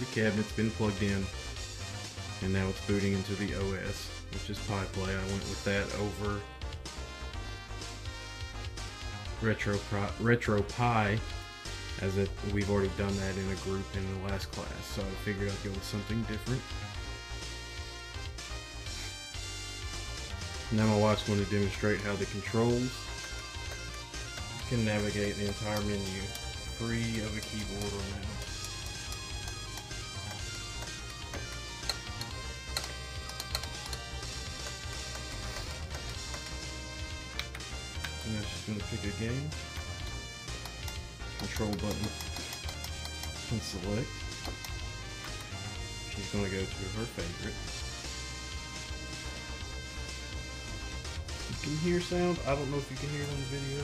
the cabinet. It's been plugged in. And now it's booting into the OS, which is PiPlay. I went with that over Retro, RetroPie, as it, we've already done that in a group in the last class. So I figured I'd go with something different. Now my wife's going to demonstrate how the controls can navigate the entire menu free of a keyboard or mouse. And she's going to pick a game. Control button and select. She's going to go to her favorite. You can hear sound. I don't know if you can hear it on the video.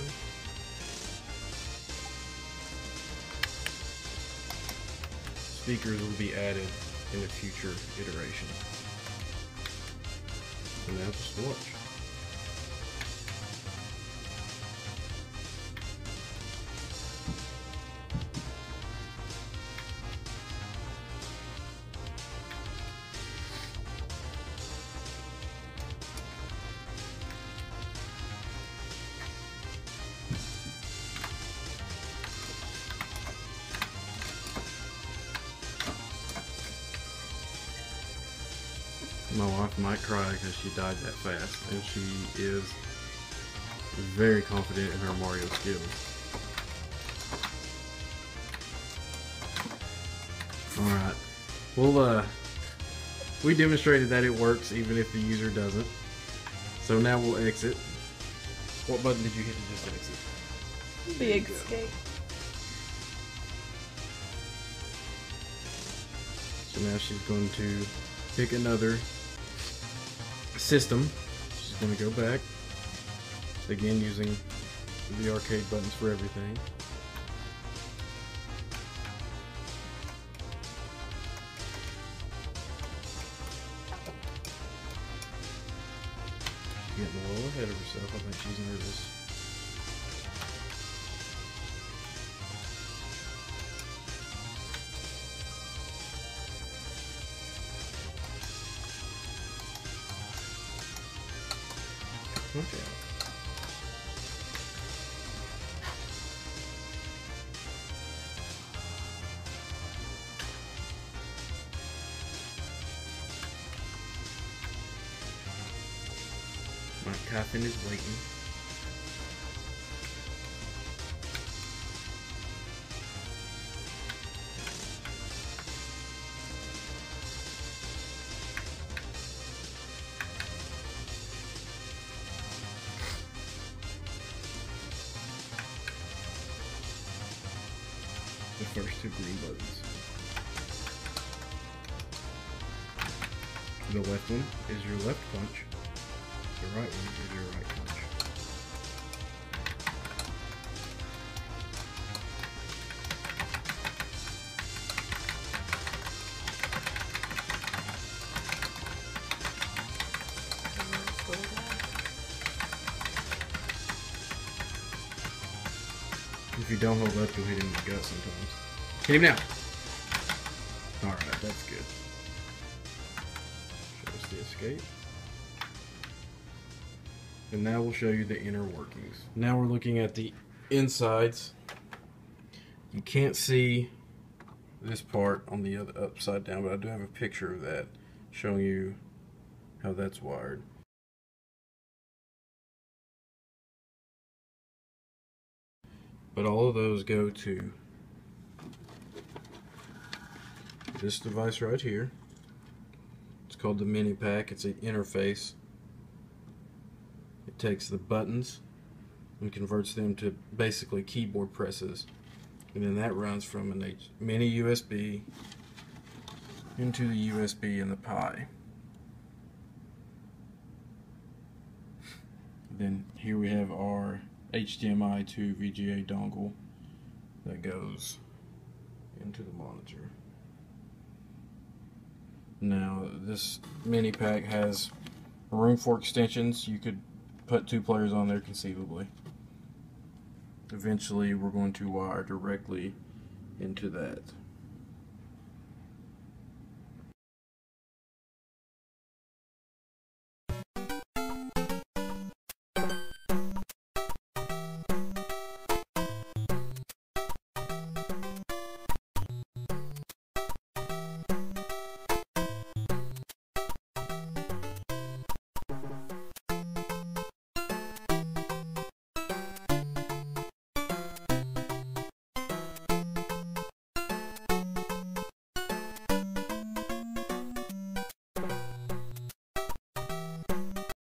Speakers will be added in a future iteration. So now just watch. My wife might cry because she died that fast, and she is very confident in her Mario skills. Alright, well, uh, we demonstrated that it works even if the user doesn't. So now we'll exit. What button did you hit to just exit? The escape. So now she's going to pick another system. She's going to go back. Again, using the arcade buttons for everything. Getting a little ahead of herself. I think she's nervous. Out. My coffin is waiting. First two green buttons. The left one is your left punch. The right one is your right punch. If you don't hold up, you'll hit him in the gut sometimes. Hit him now! Alright, that's good. Show us the escape. And now we'll show you the inner workings. Now we're looking at the insides. You can't see this part on the other upside down, but I do have a picture of that showing you how that's wired. But all of those go to this device right here. It's called the Mini-PAC. It's an interface. It takes the buttons and converts them to basically keyboard presses. And then that runs from a mini USB into the USB in the Pi. Then here we have our HDMI to VGA dongle that goes into the monitor. Now this Mini-PAC has room for extensions. You could put two players on there conceivably. Eventually we're going to wire directly into that.